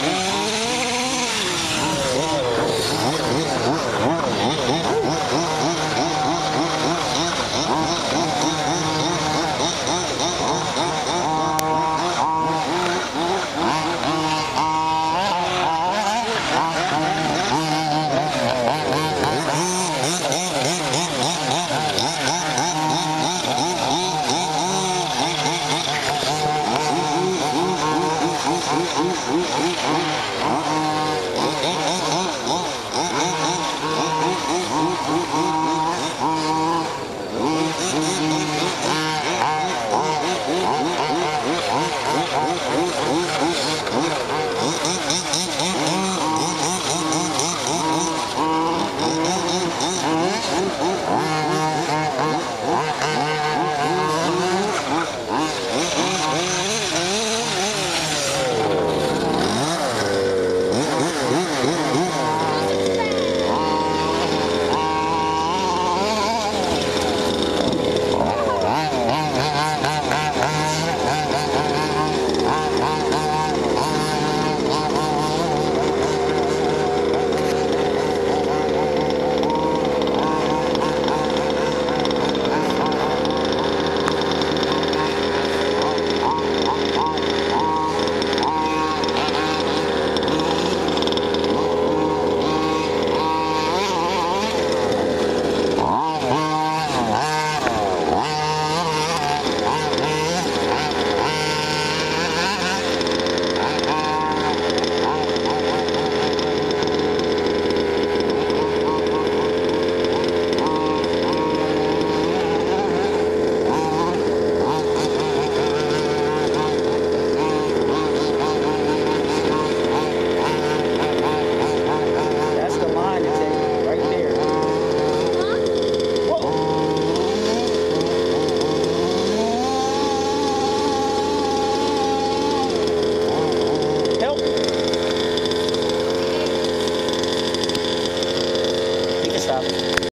Amen.